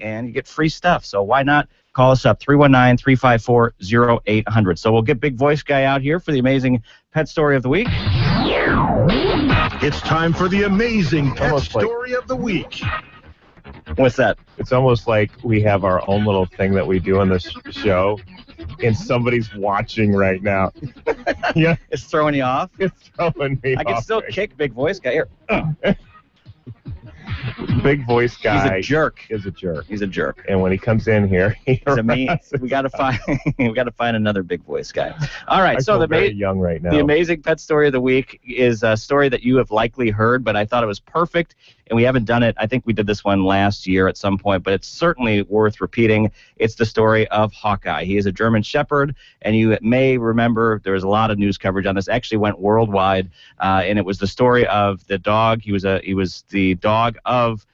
and you get free stuff. So why not call us up 319-354-0800. So we'll get Big Voice Guy out here for the amazing pet story of the week. It's time for the amazing pet Almost like- story of the week. What's that? It's almost like we have our own little thing that we do on this show, and somebody's watching right now. yeah, It's throwing you off. it's throwing me off. I can still right kick Big Voice Guy here. Big voice guy He's a jerk. is a jerk. He's a jerk. And when he comes in here, he He's a mean. We got to find. we got to find another big voice guy. All right. I so the very young right now. the amazing pet story of the week is a story that you have likely heard, but I thought it was perfect, and we haven't done it. I think we did this one last year at some point, but it's certainly worth repeating. It's the story of Hawkeye. He is a German Shepherd, and you may remember there was a lot of news coverage on this. Actually, went worldwide, uh, and it was the story of the dog. He was a he was the dog of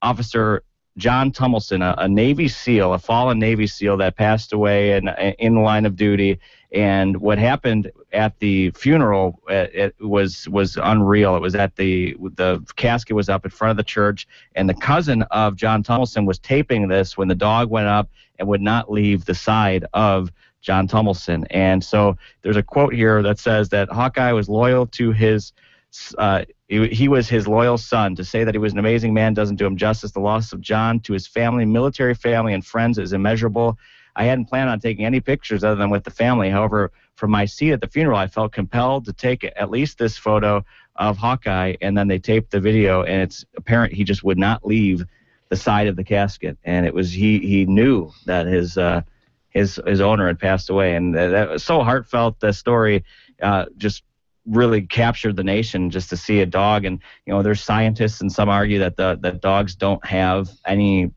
Officer Jon Tumilson, a, a Navy SEAL, a fallen Navy SEAL that passed away in, in line of duty. And what happened at the funeral it was was unreal. It was at the the casket was up in front of the church, and the cousin of Jon Tumilson was taping this when the dog went up and would not leave the side of Jon Tumilson. And so there's a quote here that says that Hawkeye was loyal to his uh, he was his loyal son. To say that he was an amazing man doesn't do him justice. The loss of Jon to his family, military family, and friends is immeasurable. I hadn't planned on taking any pictures other than with the family. However, from my seat at the funeral, I felt compelled to take at least this photo of Hawkeye, and then they taped the video, and it's apparent he just would not leave the side of the casket, and it was he he knew that his uh, his his owner had passed away, and that was so heartfelt. The story uh, just really captured the nation just to see a dog and you know there's scientists and some argue that the that dogs don't have any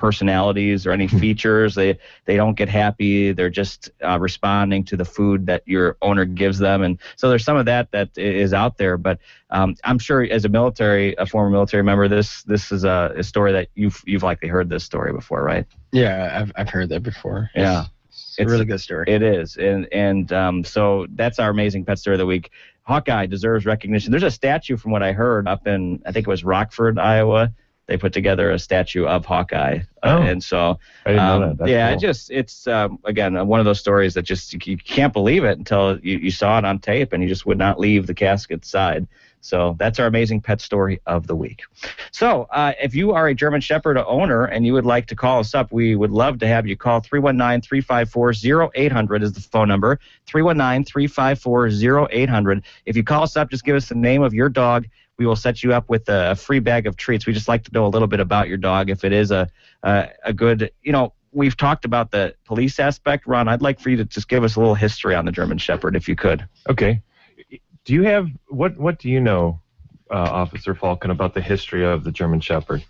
personalities or any features they they don't get happy they're just uh, responding to the food that your owner gives them and so there's some of that that is out there but um, i'm sure as a military a former military member this this is a, a story that you've you've likely heard this story before right Yeah, I've I've heard that before. Yeah. It's, a really good story. It is, and and um, so that's our amazing pet story of the week. Hawkeye deserves recognition. There's a statue, from what I heard, up in I think it was Rockford, Iowa. They put together a statue of Hawkeye, Uh, Oh. and so um, that. Yeah, cool. it just it's um, again uh, one of those stories that just you, you can't believe it until you, you saw it on tape, and you just would not leave the casket side. So that's our amazing pet story of the week. So uh, if you are a German Shepherd owner and you would like to call us up, we would love to have you call 319-354-0800 is the phone number. 319-354-0800. If you call us up, just give us the name of your dog. We will set you up with a free bag of treats. We just like to know a little bit about your dog. If it is a a, a good, you know, we've talked about the police aspect. Ron, I'd like for you to just give us a little history on the German Shepherd, if you could. Okay. Do you have what? What do you know, uh, Officer Faulkcon, about the history of the German Shepherd?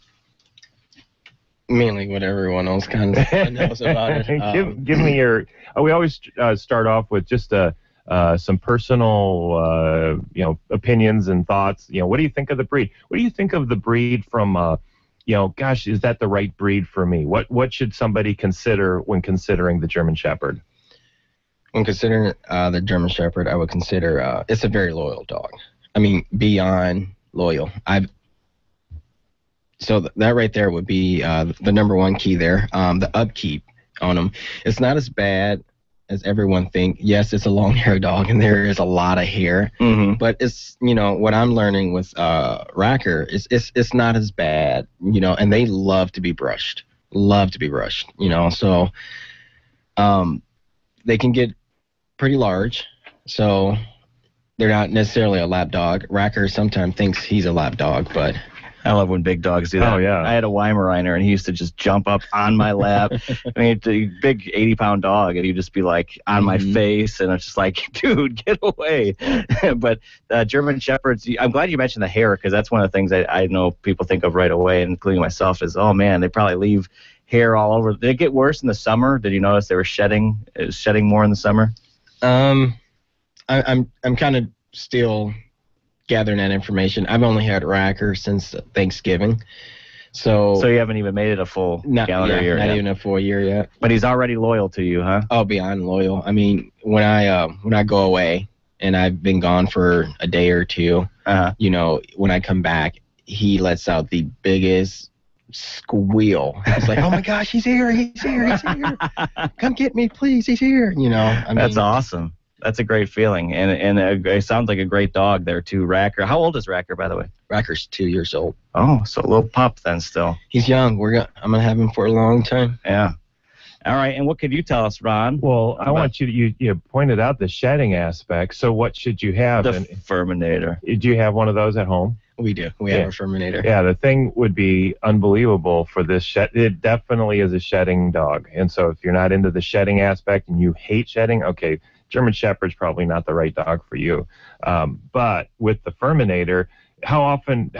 Mainly what everyone else kind of knows about it. give, Um, give me your. Uh, we always uh, start off with just uh, uh, some personal, uh, you know, opinions and thoughts. You know, what do you think of the breed? What do you think of the breed from? Uh, you know, gosh, is that the right breed for me? What What should somebody consider when considering the German Shepherd? When considering uh, the German Shepherd, I would consider uh, it's a very loyal dog. I mean, beyond loyal. I've so th- that right there would be uh, the number one key there. Um, the upkeep on them. It's not as bad as everyone think. Yes, it's a long hair dog, and there is a lot of hair. Mm-hmm. But it's you know what I'm learning with uh, Racker is it's it's not as bad. You know, and they love to be brushed. Love to be brushed. You know, so um, they can get pretty large. So they're not necessarily a lap dog. Racker sometimes thinks he's a lap dog, but I love when big dogs do that. Oh, yeah. I had a Weimaraner and he used to just jump up on my lap. I mean, it's a big 80 pound dog and he'd just be like on my Mhm. face and it's just like, dude, get away. but uh, German Shepherds, I'm glad you mentioned the hair because that's one of the things I, I know people think of right away, including myself, is oh man, they probably leave hair all over. Did it get worse in the summer? Did you notice they were shedding, it was shedding more in the summer? Um, I, I'm I'm kind of still gathering that information. I've only had Racker since Thanksgiving, so, So you haven't even made it a full not, calendar yeah, year not yet. even a full year yet. But he's already loyal to you, huh? Oh, beyond loyal. I mean, when I uh, when I go away and I've been gone for a day or two, Uh-huh. you know, when I come back, he lets out the biggest squeal. It's like, oh my gosh, he's here, he's here, he's here. Come get me, please, he's here. You know, I mean, That's awesome. That's a great feeling, and and a, it sounds like a great dog there too. Racker. How old is Racker, by the way? Racker's two years old. Oh, so a little pup then still. He's young. We're gonna, I'm gonna have him for a long time. Yeah. All right, and what could you tell us, Ron? Well, I want you to you, you pointed out the shedding aspect. So what should you have? The And Furminator. do you have one of those at home? We do. We Yeah. have a Furminator. Yeah, the thing would be unbelievable for this shed. It definitely is a shedding dog. And so if you're not into the shedding aspect and you hate shedding, okay, German Shepherd's probably not the right dog for you. Um, but with the Furminator, how often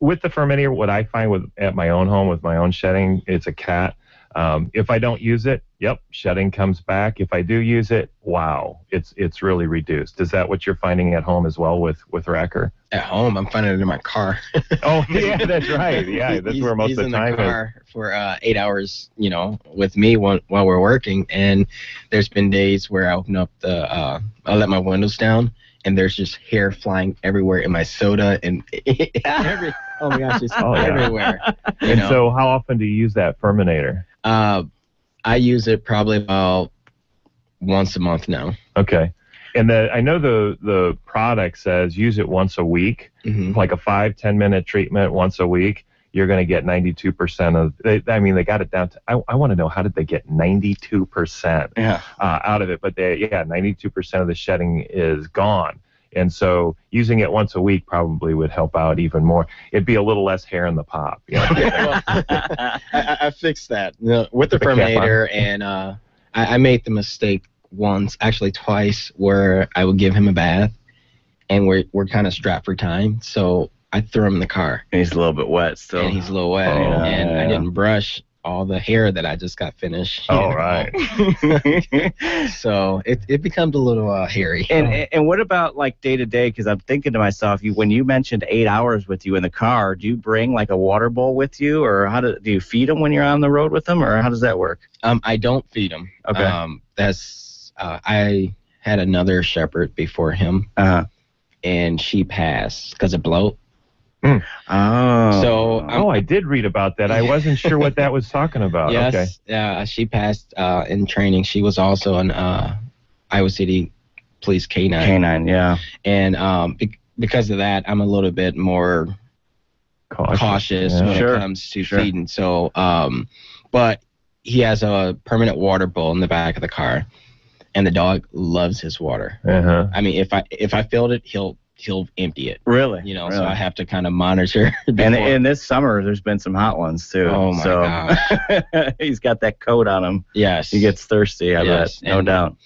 with the Furminator, what I find with at my own home with my own shedding, it's a cat. Um, if I don't use it, yep, shedding comes back. If I do use it, wow, it's it's really reduced. Is that what you're finding at home as well with with Racker? At home, I'm finding it in my car. Oh yeah, that's right. Yeah, that's He's- where most he's of in the time the is. car for uh, eight hours, you know, with me while, while we're working. And there's been days where I open up the, uh, I let my windows down, and there's just hair flying everywhere in my soda and every. Oh my gosh, it's Oh, yeah. everywhere. You And know, so, how often do you use that Furminator? uh, I use it probably about once a month now. Okay. And the I know the the product says use it once a week, hmm like a five ten minute treatment once a week. You're going to get 92% of. They, I mean, they got it down to. I, I want to know how did they get 92% Yeah. uh, out of it? But they, yeah, 92% of the shedding is gone. And so using it once a week probably would help out even more. It'd be a little less hair in the pop. You know? I, I, I fixed that you know, with the With the cap. Furminator, and uh, I, I made the mistake once, actually twice, where I would give him a bath, and we're we're kind of strapped for time, so I threw him in the car, He's a little bit wet still. and he's a little wet, Oh, and I yeah. didn't brush all the hair that I just got finished. All know. right. So it it becomes a little uh, hairy. And and what about like day to day? Because I'm thinking to myself, you when you mentioned eight hours with you in the car, do you bring like a water bowl with you, or how do do you feed them when you're on the road with them, or how does that work? Um, I don't feed them. Okay. Um, that's uh, I had another shepherd before him, Uh and she passed because of bloat. Oh. So, I'm- Oh, I did read about that. I wasn't sure what that was talking about. yes, Okay. uh, she passed uh, in training. She was also an uh, Iowa City Police K9, canine, yeah. and um, be- because of that, I'm a little bit more Cautious. cautious Yeah. when Sure, it comes to sure. feeding. So, um, but he has a permanent water bowl in the back of the car, and the dog loves his water. Uh-huh. I mean, if I if I filled it, he'll he'll empty it. Really, You know, really. so I have to kind of monitor. and before- and this summer there's been some hot ones too. Oh, my so gosh. he's got that coat on him. yes, He gets thirsty. I Yes, bet, no and- doubt.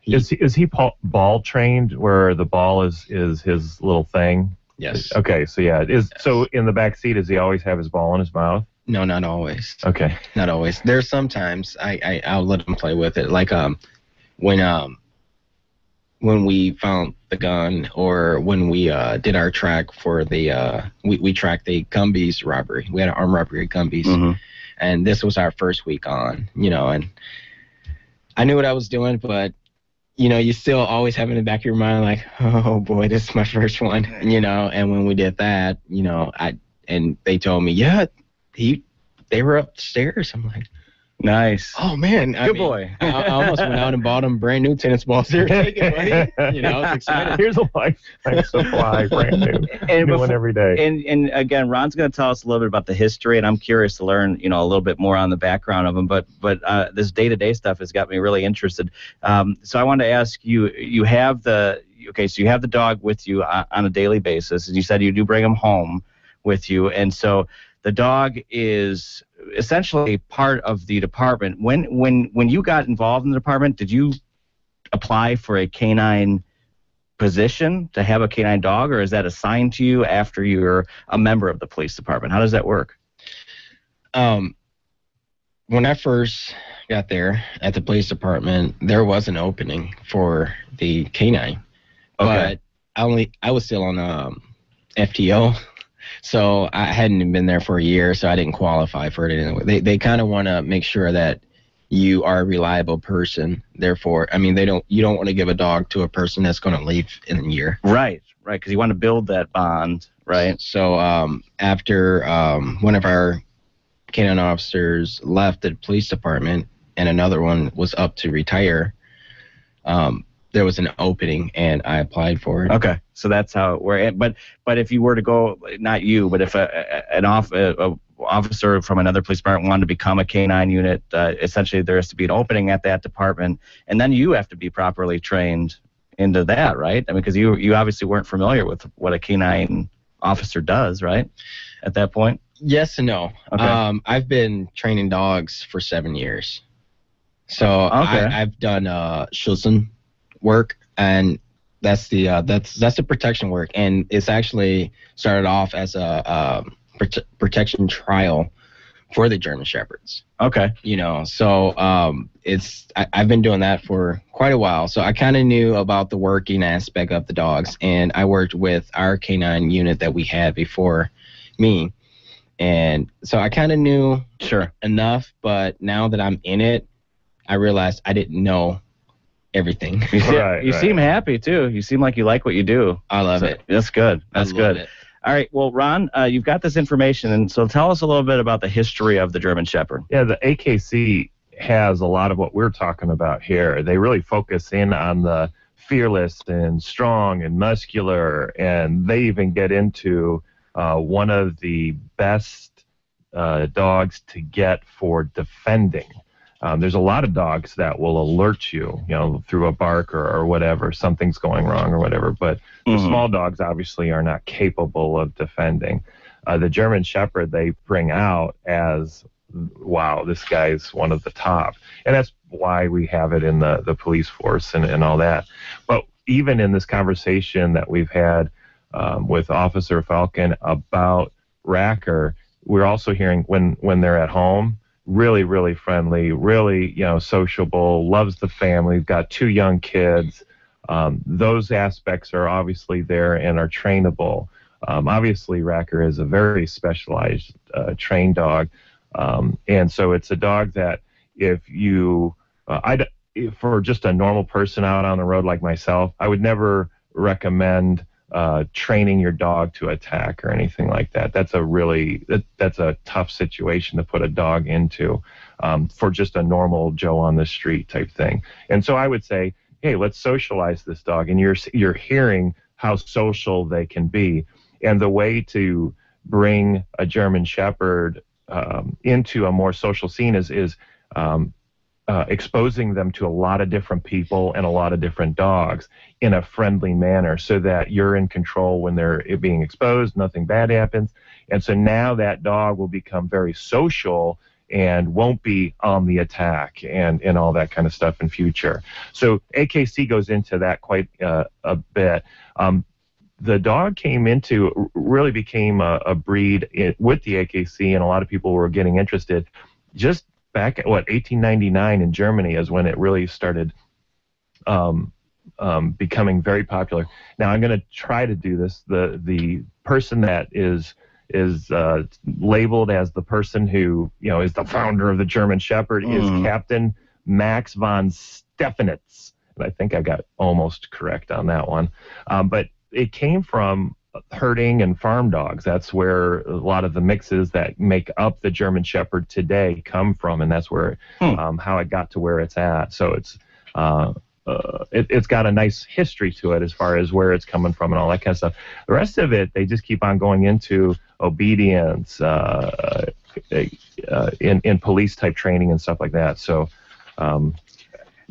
He- Is he, is he ball, ball trained where the ball is is his little thing? yes. Okay, so yeah, is so in the back seat does he always have his ball in his mouth? No, not always. Okay. Not always. There's sometimes I, I I'll let him play with it. Like um when um when we found the gun or when we uh did our track for the uh we, we tracked the Gumby's robbery. We had an armed robbery at Gumby's Mhm. and this was our first week on, you know, and I knew what I was doing, but you know, you still always have in the back of your mind like, oh boy, this is my first one, you know. And when we did that, you know, I and they told me, yeah, he they were upstairs. I'm like, Nice. oh man, I Good mean, boy. I, I almost went out and bought them brand new tennis balls. Here, were taking, buddy. You know, I was excited. Here's a lifetime supply, brand new, And new before- one every day. and and again, Ron's going to tell us a little bit about the history, and I'm curious to learn, you know, a little bit more on the background of him. But but uh, this day to day stuff has got me really interested. Um, so I wanted to ask you, you have the okay, so you have the dog with you on, on a daily basis, and you said you do bring him home with you, and so the dog is essentially part of the department. When when when you got involved in the department, did you apply for a canine? position to have a canine dog, or is that assigned to you after you're a member of the police department? How does that work? Um, when I first got there at the police department, there was an opening for the canine, but I only I was still on um, FTO, so I hadn't been there for a year, so I didn't qualify for it anyway. They they kind of want to make sure that you are a reliable person. Therefore, I mean, they don't you don't want to give a dog to a person that's going to leave in a year. Right, right, because you want to build that bond, right? So um, after um, one of our canine officers left the police department and another one was up to retire, um, there was an opening and I applied for it. Okay, so that's how we're. But but if you were to go, not you, but if a, an off a, a officer from another police department wanted to become a canine unit, uh, essentially there has to be an opening at that department, and then you have to be properly trained into that, right? I mean, because you you obviously weren't familiar with what a canine officer does, right? At that point. Yes and no. Okay. Um, I've been training dogs for seven years. So Okay. I, I've done uh, Schutzhund work, and that's the uh, that's that's the protection work, and it's actually started off as a uh, prote- protection trial for the German Shepherds. Okay. You know, so um, it's I, I've been doing that for quite a while. So I kind of knew about the working aspect of the dogs, and I worked with our canine unit that we had before me, and so I kind of knew Sure. enough. But now that I'm in it, I realized I didn't know everything. You, see, Right, you right. seem happy too. You seem like you like what you do. I love So it. That's good. I That's love good. it. All right. Well, Ron, uh, you've got this information, and so tell us a little bit about the history of the German Shepherd. Yeah, the AKC has a lot of what we're talking about here. They really focus in on the fearless and strong and muscular, and they even get into uh, one of the best uh, dogs to get for defending. Um, there's a lot of dogs that will alert you, you know, through a bark or, or whatever, something's going wrong or whatever. But the Mhm. small dogs obviously are not capable of defending. Uh, the German Shepherd they bring out as, wow, this guy's one of the top, and that's why we have it in the the police force and, and all that. But even in this conversation that we've had um, with Officer Faulkcon about Racker, we're also hearing when when they're at home, really really friendly, really you know sociable, loves the family, got two young kids. Um, those aspects are obviously there and are trainable. Um, obviously, Racker is a very specialized uh, trained dog, um, and so it's a dog that if you, uh, I, for just a normal person out on the road like myself, I would never recommend uh, training your dog to attack or anything like that. That's a really that, that's a tough situation to put a dog into um, for just a normal Joe on the street type thing. And so I would say, hey, let's socialize this dog, and you're you're hearing how social they can be, and the way to bring a German Shepherd um, into a more social scene is is um, uh, exposing them to a lot of different people and a lot of different dogs in a friendly manner so that you're in control when they're being exposed, nothing bad happens. And so now that dog will become very social and won't be on the attack and, and all that kind of stuff in future. So AKC goes into that quite uh, a bit. Um, the dog came into really became a, a breed with the AKC, and a lot of people were getting interested. Just back at what 1899 in Germany is when it really started um, um, becoming very popular. Now I'm going to try to do this. The the person that is is uh, labeled as the person who you know is the founder of the German Shepherd Mhm. is Captain Max von Stephanitz. And I think I got almost correct on that one. Um, but it came from herding and farm dogs. That's where a lot of the mixes that make up the German Shepherd today come from, and that's where Hmm. um, how it got to where it's at. So it's uh, uh, it, it's got a nice history to it as far as where it's coming from and all that kind of stuff. The rest of it, they just keep on going into obedience, uh, uh, in in police type training and stuff like that. So. Um,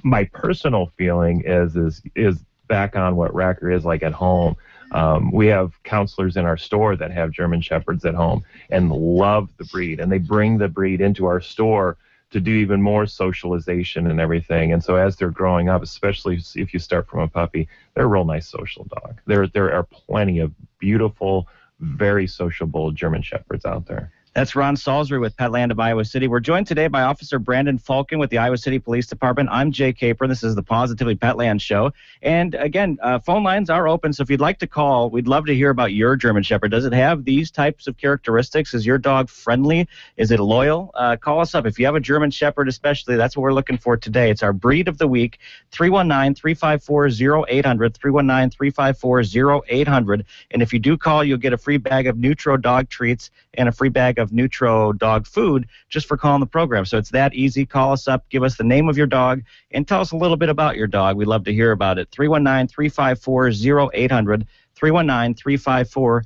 my personal feeling is is is back on what Racker is like at home. Um, we have counselors in our store that have German Shepherds at home and love the breed, and they bring the breed into our store to do even more socialization and everything. And so as they're growing up, especially if you start from a puppy, they're a real nice social dog. There there are plenty of beautiful, very sociable German Shepherds out there. That's Ron Salisbury with Petland of Iowa City. We're joined today by Officer Brandon Faulkcon with the Iowa City Police Department. I'm Jay Caper. This is the Positively Petland Show. And again, uh, phone lines are open, so if you'd like to call, we'd love to hear about your German Shepherd. Does it have these types of characteristics? Is your dog friendly? Is it loyal? Uh, call us up. If you have a German Shepherd, especially, that's what we're looking for today. It's our breed of the week 319 354 0800. 319 354 0800. And if you do call, you'll get a free bag of Nutro dog treats and a free bag of of Nutro dog food just for calling the program. So it's that easy. Call us up, give us the name of your dog, and tell us a little bit about your dog. We'd love to hear about it. 319 354 0800. 319 354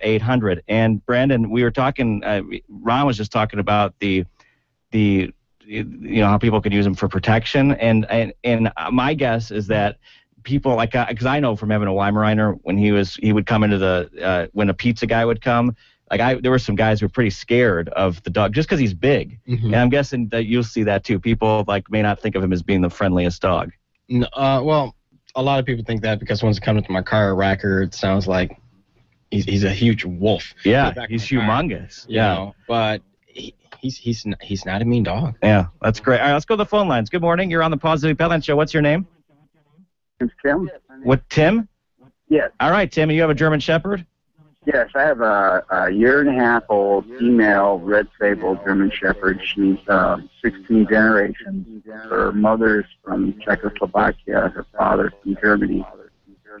0800. And Brandon, we were talking, uh, Ron was just talking about the, the, you know, how people could use them for protection. And, and, and my guess is that people like because I know from having a Weimaraner when he was he would come into the uh, when a pizza guy would come like I there were some guys who were pretty scared of the dog just because he's big. Mhm. and I'm guessing that you'll see that too. People like may not think of him as being the friendliest dog. N- Uh, well, a lot of people think that because once it comes to my car racker, it sounds like he's, he's a huge wolf. yeah he's in the car. humongous. Yeah. know, but he, he's he's n- he's not a mean dog. yeah that's great. All right let's go to the phone lines. Good morning. You're on the Positive Petland Show. What's your name? It's Tim. what Tim? Yes, all right Tim you have a German Shepherd yes. I have a, a year and a half old female red sable German Shepherd. She's uh, 16 generations. Her mother's from Czechoslovakia. Her father's from Germany.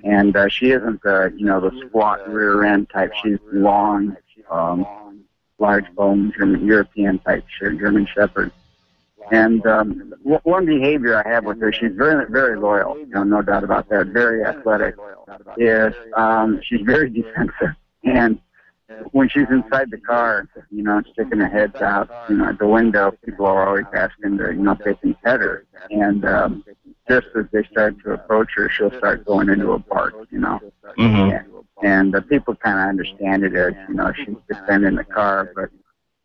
And uh, she isn't the you know the squat rear end type. She's long, um, large bone German European type German Shepherd. And um, one behavior I have with her, she's very very loyal. You know, no doubt about that. Very athletic. Is um, she's very defensive, and when she's inside the car, you know, sticking her heads out, you know, at the window, people are always asking her, you know, if they can pet her. And um, just as they start to approach her, she'll start going into a bark, you know. Mhm. And, and uh, people kind of understand it as, you know, she's defending the car, but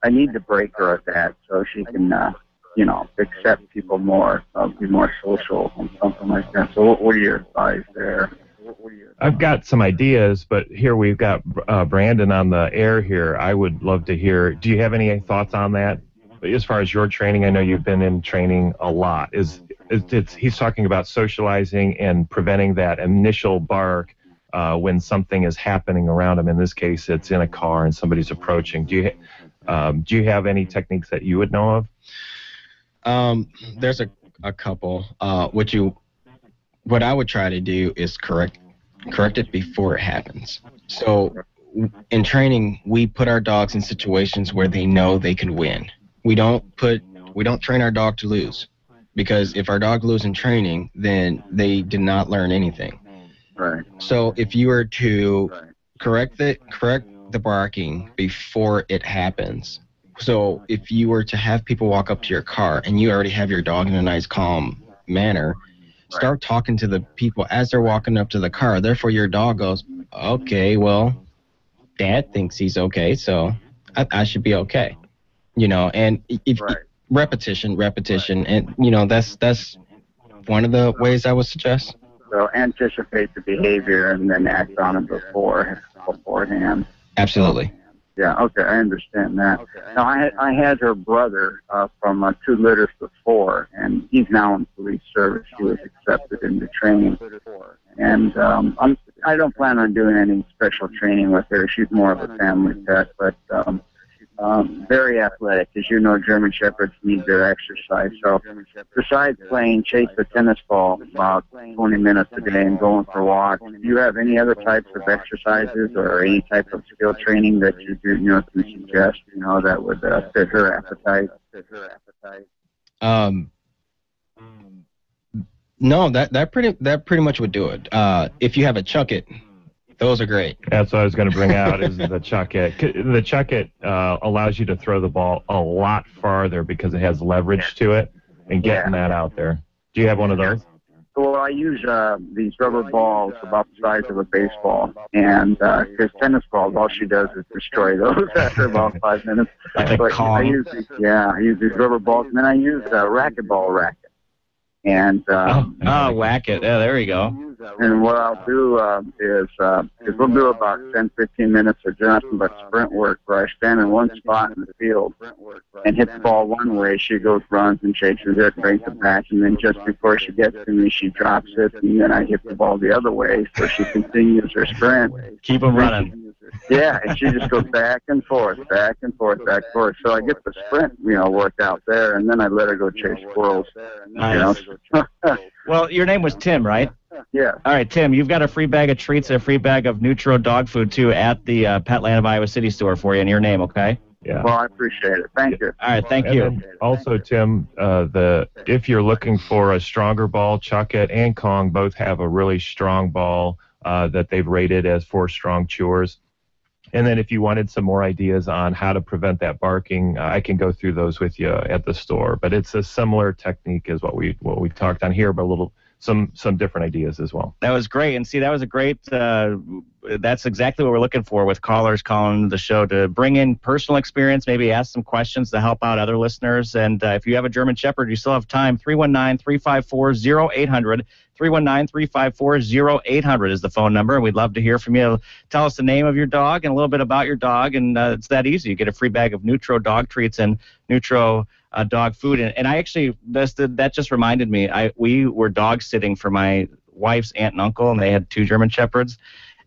I need to break her at that so she can, uh, you know, accept people more, uh, be more social and something like that. So what, what are your advice there? What, what are your I've got some ideas, but here we've got uh, Brandon on the air here. I would love to hear. Do you have any thoughts on that? As far as your training, I know you've been in training a lot. Is, is it's, he's talking about socializing and preventing that initial bark uh, when something is happening around him. In this case, it's in a car and somebody's approaching. Do you um, do you have any techniques that you would know of? Um, there's a, a couple. Uh, what you, what I would try to do is correct, correct it before it happens. So, in training, we put our dogs in situations where they know they can win. We don't put, we don't train our dog to lose, because if our dog loses in training, then they did not learn anything. right, So, if you were to correct the correct the barking before it happens. So if you were to have people walk up to your car and you already have your dog in a nice calm manner, start talking to the people as they're walking up to the car. Therefore your dog goes, Okay, well, dad thinks he's okay, so I, I should be okay. You know, and if Right. repetition, repetition and you know, that's that's one of the ways I would suggest. So anticipate the behavior and then act on it before beforehand. Absolutely. Yeah, okay, I understand that. Now I had I had her brother uh, from uh, two litters before, and he's now in police service. He was accepted into training, and um, I'm I don't plan on doing any special training with her. She's more of a family pet, but um, um, very athletic. As you know, German Shepherds need their exercise. So besides playing chase the tennis ball about 20 minutes a day and going for walks, do you have any other types of exercises or any type of skill training that you do, you know, can suggest, you know, that would uh, fit her appetite? Um, no, that that pretty that pretty much would do it. Uh, if you have a chuck it, those are great. That's what I was going to bring out is the chuck it. The chuck it uh, allows you to throw the ball a lot farther because it has leverage to it and getting that out there. Do you have one of those? Well, I use uh, these rubber balls about the size of a baseball, and because tennis balls, all she does is destroy those after about five minutes. Like But I Kong. use these, yeah, I use these rubber balls, and then I use a racquetball racket. And Oh, um, oh, whack it. Yeah, there we go. And what I'll do uh, is uh, is we'll do about 10, 15 minutes of nothing but sprint work, where I stand in one spot in the field and hit the ball one way. She goes, runs, and chases it, brings it back, and then just before she gets to me, she drops it, and then I hit the ball the other way, so she continues her sprint. Keep them running. Yeah, and she just goes back and forth, back and forth, back and forth. So I get the sprint, you know, worked out there, and then I let her go chase squirrels. Nice. You know? Well, your name was Tim, right? yeah. All right, Tim, you've got a free bag of treats and a free bag of Nutro dog food too at the uh, Petland of Iowa City store for you in your name, okay? Yeah. Well, I appreciate it. Thank you. All right, thank And you. also, Tim, uh, the if you're looking for a stronger ball, Chuckit and Kong both have a really strong ball uh, that they've rated as four strong chewers. And then if you wanted some more ideas on how to prevent that barking, uh, I can go through those with you at the store. But it's a similar technique as what we what we talked on here, but a little some some different ideas as well. That was great. And see, that was a great. Uh, that's exactly what we're looking for with callers calling the show to bring in personal experience, maybe ask some questions to help out other listeners. And uh, if you have a German Shepherd, you still have time. 319 354 0800. 319 354 0800 is the phone number. And we'd love to hear from you. Tell us the name of your dog and a little bit about your dog. And uh, it's that easy. You get a free bag of Nutro dog treats and Nutro uh, dog food. And, and I actually, that just reminded me, I we were dog sitting for my wife's aunt and uncle, and they had two German Shepherds,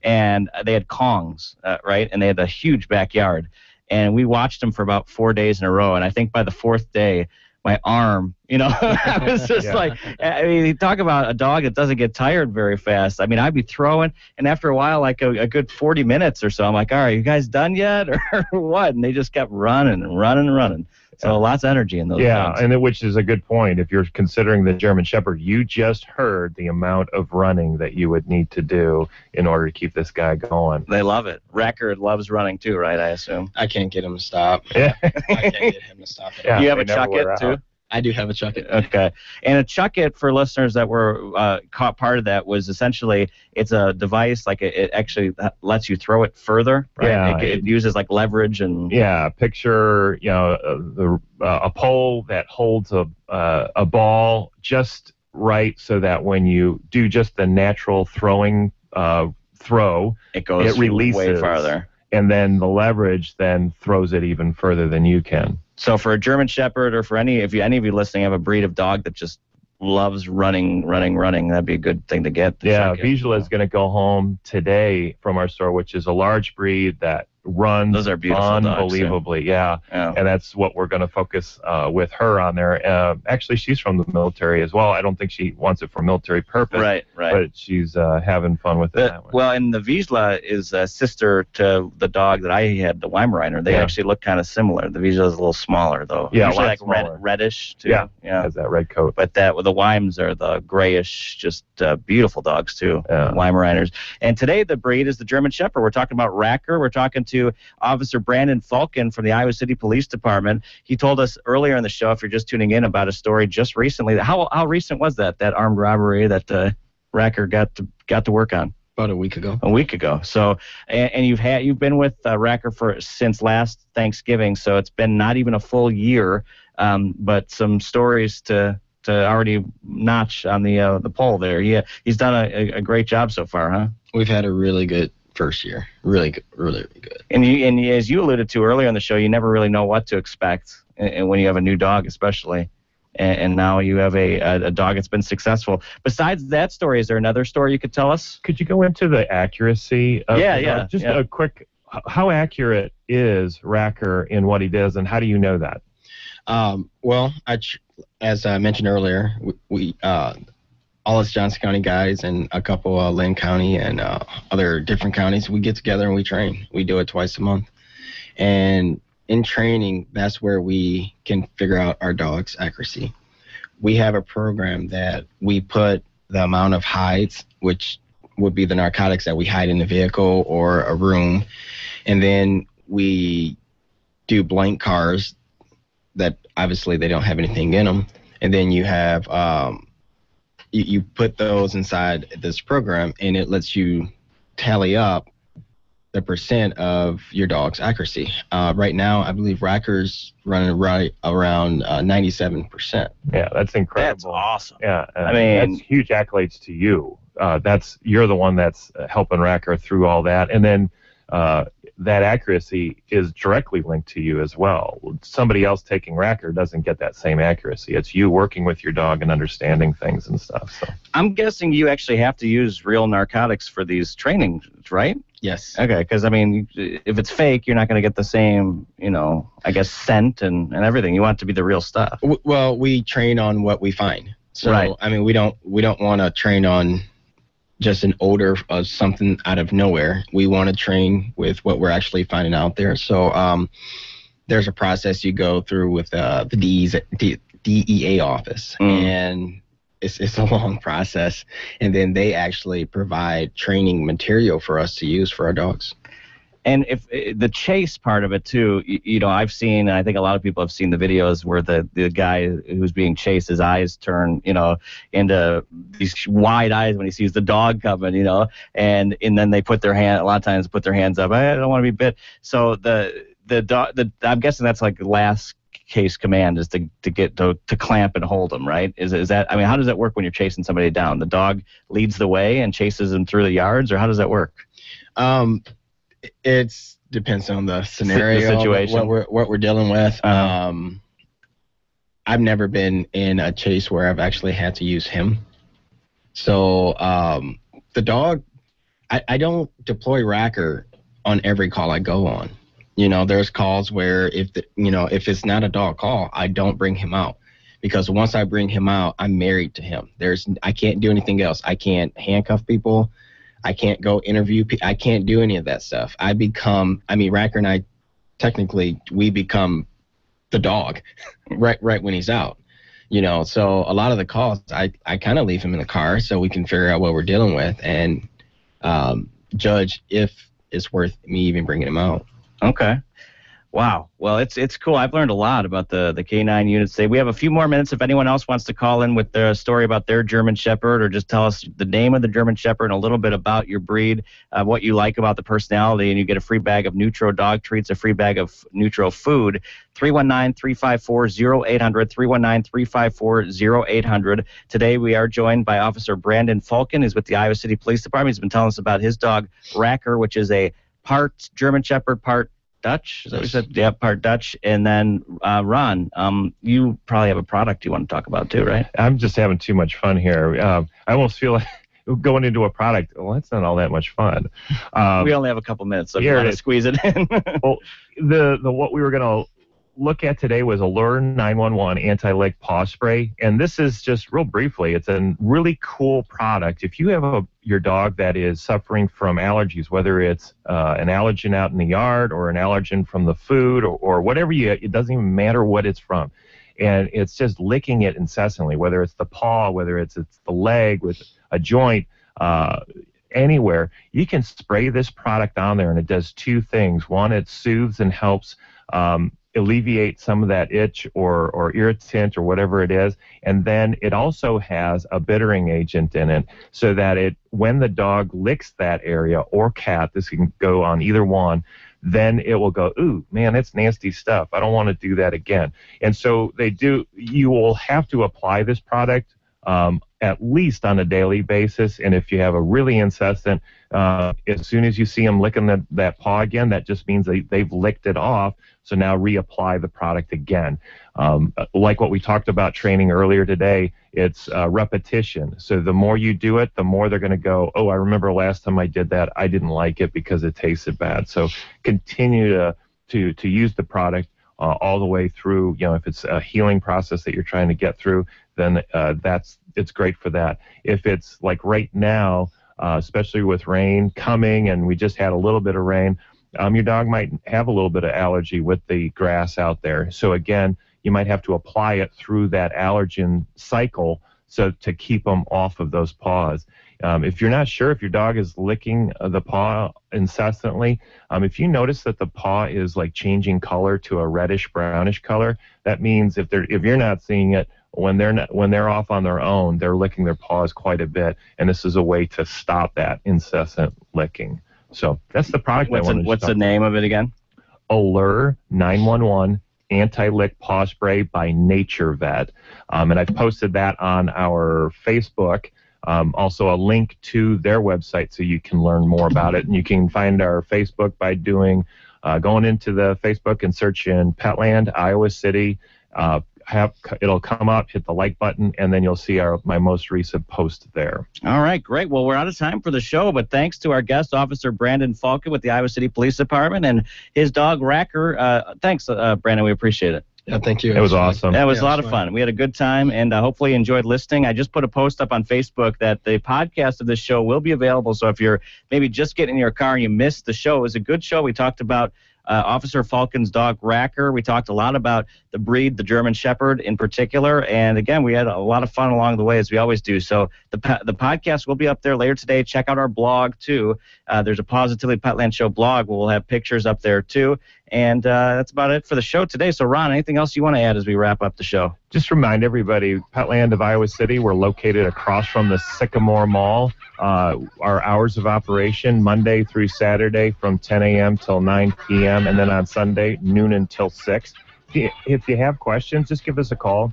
and they had Kongs, uh, right? And they had a huge backyard. And we watched them for about four days in a row. And I think by the fourth day, my arm, you know, I was just Yeah. like, I mean, you talk about a dog that doesn't get tired very fast. I mean, I'd be throwing, and after a while, like a, a good 40 minutes or so, I'm like, all right, you guys done yet or what? And they just kept running and running and running. So Yeah. lots of energy in those yeah, dogs. and it, which is a good point. If you're considering the German Shepherd, you just heard the amount of running that you would need to do in order to keep this guy going. They love it. Racker loves running too, right? I assume. I can't get him to stop. Yeah. I can't get him to stop. Yeah, you have a never chuck wear it too. Out. I do have a chuck it. Okay, and a chuck it for listeners that were uh, caught part of that was essentially it's a device like it, it actually lets you throw it further. Right? Yeah, it, it uses like leverage and Yeah, picture you know uh, the uh, a pole that holds a uh, a ball just right so that when you do just the natural throwing uh, throw, it goes it releases. way farther. and then the leverage then throws it even further than you can. So for a German Shepherd or for any if you any of you listening have a breed of dog that just loves running, running, running, that'd be a good thing to get. Yeah, chuck is going to go home today from our store, which is a large breed that runs Those are beautiful dogs, unbelievably. yeah. Yeah. and that's what we're going to focus uh, with her on there. Uh, actually, she's from the military as well. I don't think she wants it for military purpose, Right, right. but she's uh, having fun with it. The- well, and the Vizsla is a sister to the dog that I had, the Weimaraner. They Yeah. actually look kind of similar. The Vizsla is a little smaller, though. Yeah, a Usually like red, reddish, too. Yeah. yeah. has that red coat. But that the Weims are the grayish, just uh, beautiful dogs too. Yeah. Weimaraners. And today the breed is the German Shepherd. We're talking about Racker. We're talking to Officer Brandon Faulkcon from the Iowa City Police Department. He told us earlier in the show, if you're just tuning in, about a story just recently. How how recent was that? That armed robbery that uh, Racker got to got to work on About a week ago. a week ago. So, and, and you've had you've been with uh, Racker for since last Thanksgiving. So it's been not even a full year, um, but some stories to to already notch on the uh, the poll there. Yeah, he's done a, a great job so far, huh? We've had a really good first year. Really good. Really, really good. And you and as you alluded to earlier on the show, you never really know what to expect, and, and when you have a new dog, especially. And, and now you have a, a a dog that's been successful. Besides that story, is there another story you could tell us? Could you go into the accuracy? Of Yeah, the yeah, dog? Just yeah. a quick. How accurate is Racker in what he does, and how do you know that? Um, well, I, as I mentioned earlier, we, we uh, all us Johnson County guys and a couple uh, Linn County and uh, other different counties, we get together and we train. We do it twice a month, and in training, that's where we can figure out our dog's accuracy. We have a program that we put the amount of hides, which would be the narcotics that we hide in the vehicle or a room, and then we do blank cars that obviously they don't have anything in them, and then you have um, you, you put those inside this program, and it lets you tally up the percent of your dog's accuracy. Uh, right now, I believe Racker's running right around uh, 97%. Yeah, that's incredible. That's awesome. Yeah, uh, I mean- that's huge accolades to you. Uh, that's you're the one that's uh, helping Racker through all that, and then uh, that accuracy is directly linked to you as well. Somebody else taking Racker doesn't get that same accuracy. It's you working with your dog and understanding things and stuff. So I'm guessing you actually have to use real narcotics for these trainings, right? Yes. Okay, because I mean, if it's fake, you're not going to get the same, you know, I guess scent and, and everything. You want it to be the real stuff. W- well, we train on what we find. So Right. I mean, we don't we don't want to train on just an odor of something out of nowhere. We want to train with what we're actually finding out there. So um, there's a process you go through with uh, the DE's, D, DEA office, Mm. and it's it's a long process. And then they actually provide training material for us to use for our dogs. And if eh, the chase part of it too, you, know, I've seen, I think a lot of people have seen the videos where the the guy who's being chased, his eyes turn, you know, into these wide eyes when he sees the dog coming, you know, and and then they put their hand, a lot of times put their hands up. I don't want to be bit. So the the dog, the I'm guessing that's like last case command is to to get to, to clamp and hold them, right? Is is that? I mean, how does that work when you're chasing somebody down? The dog leads the way and chases them through the yards, or how does that work? Um, it's depends on the scenario, situation. what we're what we're dealing with. Uh-huh. Um, I've never been in a chase where I've actually had to use him. So um, the dog, I, I don't deploy Racker on every call I go on. You know, there's calls where if the, you know if it's not a dog call, I don't bring him out because once I bring him out, I'm married to him. There's I can't do anything else. I can't handcuff people. I can't go interview. I can't do any of that stuff. I become. I mean, Racker and I, technically, we become the dog, right? Right when he's out. You know, so a lot of the calls, I I kind of leave him in the car so we can figure out what we're dealing with and um, judge if it's worth me even bringing him out. Okay. Wow. Well, it's it's cool. I've learned a lot about the the K9 units today. We have a few more minutes. If anyone else wants to call in with their story about their German Shepherd, or just tell us the name of the German Shepherd and a little bit about your breed, uh, what you like about the personality, and you get a free bag of Nutro dog treats, a free bag of Nutro food. 319-354-0800, 319-354-0800. Today we are joined by Officer Brandon Faulkcon, who's with the Iowa City Police Department. He's been telling us about his dog Racker, which is a part German Shepherd, part Dutch. Is that what you said? Yeah, part Dutch. And then uh, Ron, um, you probably have a product you want to talk about too, right? I'm just having too much fun here. Um, I almost feel like going into a product. Well, that's not all that much fun. Um, we only have a couple minutes, so you here want to squeeze it in. well, the the what we were gonna look at today was Aller 911 anti-lick paw spray, and this is just real briefly. It's a really cool product. If you have a your dog that is suffering from allergies, whether it's uh, an allergen out in the yard or an allergen from the food or, or whatever you, it doesn't even matter what it's from. And it's just licking it incessantly, whether it's the paw, whether it's it's the leg with a joint, uh, anywhere. You can spray this product on there, and it does two things. One, it soothes and helps um, alleviate some of that itch or or irritant or whatever it is, and then it also has a bittering agent in it, so that it when the dog licks that area or cat, this can go on either one. Then it will go, ooh, man, that's nasty stuff. I don't want to do that again. And so they do. You will have to apply this product um, at least on a daily basis. And if you have a really incessant, uh, as soon as you see them licking the, that paw again, that just means they, they've licked it off. So now reapply the product again. Um, like what we talked about training earlier today, it's uh, repetition. So the more you do it, the more they're going to go, oh, I remember last time I did that, I didn't like it because it tasted bad. So continue to, to, to use the product. Uh, all the way through, you know, if it's a healing process that you're trying to get through, then uh, that's it's great for that. If it's like right now, uh, especially with rain coming, and we just had a little bit of rain, um, your dog might have a little bit of allergy with the grass out there. So again, you might have to apply it through that allergen cycle so to keep them off of those paws. Um, if you're not sure if your dog is licking uh, the paw incessantly, um, if you notice that the paw is like changing color to a reddish brownish color, that means if they're if you're not seeing it when they're not, when they're off on their own, they're licking their paws quite a bit, and this is a way to stop that incessant licking. So that's the product what's wanted what's the name of it again? Aller 911 anti-lick paw spray by NaturVet. Um, and I've posted that on our Facebook. Um, also, a link to their website so you can learn more about it. And you can find our Facebook by doing uh, going into the Facebook and searching Petland, Iowa City. Uh, have, it'll come up, hit the like button, and then you'll see our my most recent post there. All right, great. Well, we're out of time for the show, but thanks to our guest officer Brandon Faulkcon with the Iowa City Police Department and his dog Racker. Uh, thanks, uh, Brandon. We appreciate it. Yeah, thank you. It was awesome. That was Yeah, a lot it's of fun. fun. We had a good time, and uh, hopefully enjoyed listening. I just put a post up on Facebook that the podcast of this show will be available. So if you're maybe just getting in your car and you missed the show, it was a good show. We talked about uh, Officer Faulkcon's dog Racker. We talked a lot about the breed, the German Shepherd in particular, and again, we had a lot of fun along the way as we always do. So the the podcast will be up there later today. Check out our blog too. Uh, there's a Positively Petland Show blog. We'll have pictures up there too. And uh, that's about it for the show today. So, Ron, anything else you want to add as we wrap up the show? Just remind everybody, Petland of Iowa City, we're located across from the Sycamore Mall. Uh, our hours of operation, Monday through Saturday from 10 a.m. till 9 p.m., and then on Sunday, noon until 6. If you have questions, just give us a call.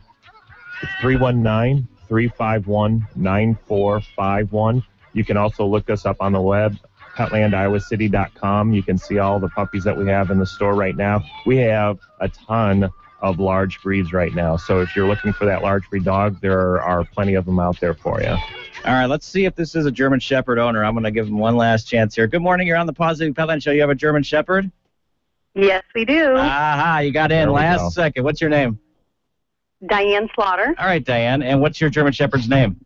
It's 319 351 9451. You can also look us up on the web petlandiowacity.com. You can see all the puppies that we have in the store right now. We have a ton of large breeds right now. So if you're looking for that large breed dog, there are plenty of them out there for you. All right, let's see if this is a German Shepherd owner. I'm going to give him one last chance here. Good morning. You're on the Positive Petland Show. You have a German Shepherd? Yes, we do. Aha, you got in last go. second. What's your name? Diane Slaughter. All right, Diane. And what's your German Shepherd's name?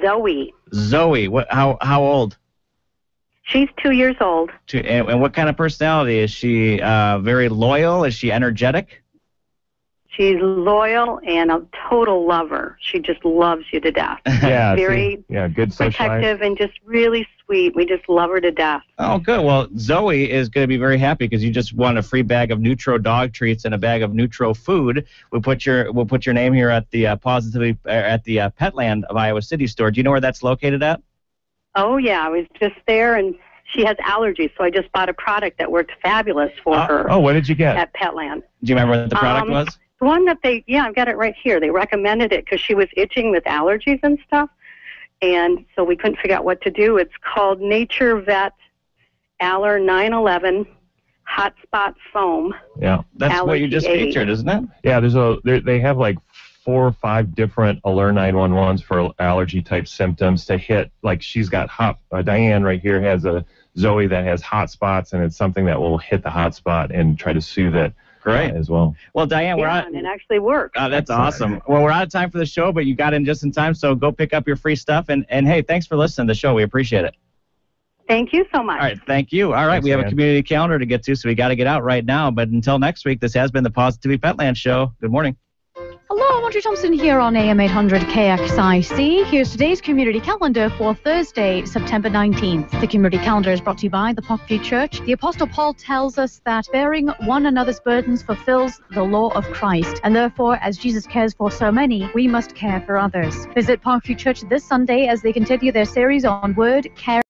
Zoe. Zoe. What? How? How old? She's two years old. Two, and, and what kind of personality is she? Uh, very loyal. Is she energetic? She's loyal and a total lover. She just loves you to death. yeah, very see, yeah, good protective and just really sweet. We just love her to death. Oh, good. Well, Zoe is going to be very happy because you just won a free bag of Nutro dog treats and a bag of Nutro food. We'll put your we'll put your name here at the uh, positively uh, at the uh, Petland of Iowa City store. Do you know where that's located at? Oh yeah, I was just there, and she has allergies, so I just bought a product that worked fabulous for uh, her. Oh, what did you get? At Petland. Do you remember what the product um, was? The one that they, yeah, I've got it right here. They recommended it because she was itching with allergies and stuff, and so we couldn't figure out what to do. It's called NaturVet Aller 911 Hotspot Foam. Yeah, that's Allergy what you just featured, isn't it? Yeah, there's a they have like four or five different Aller 911s for allergy type symptoms to hit. Like she's got hot. Uh, Diane right here has a Zoe that has hot spots, and it's something that will hit the hot spot and try to soothe it. Great uh, as well. Well, Diane, we're yeah, out. And it actually works. Oh, that's awesome. Well, we're out of time for the show, but you got in just in time. So go pick up your free stuff. And, and hey, thanks for listening to the show. We appreciate it. Thank you so much. All right, thank you. All right, Thanks, we have man. a community calendar to get to, so we got to get out right now. But until next week, this has been the Positivity Petland Show. Good morning. Hello, I'm Audrey Thompson here on AM 800 KXIC. Here's today's community calendar for Thursday, September 19th. The community calendar is brought to you by the Parkview Church. The Apostle Paul tells us that bearing one another's burdens fulfills the law of Christ, and therefore, as Jesus cares for so many, we must care for others. Visit Parkview Church this Sunday as they continue their series on Word, Care,